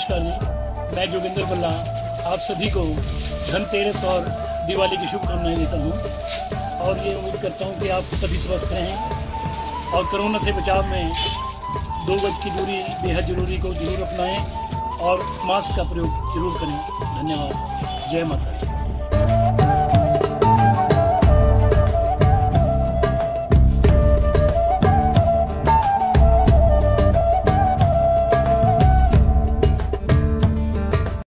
नमस्कार जी। मैं जोगिंदर बल्ला, आप सभी को धनतेरस और दिवाली की शुभकामनाएँ देता हूँ। और ये उम्मीद करता हूँ कि आप सभी स्वस्थ रहें और कोरोना से बचाव में दो गज की दूरी बेहद ज़रूरी को ज़रूर अपनाएँ और मास्क का प्रयोग ज़रूर करें। धन्यवाद। जय माता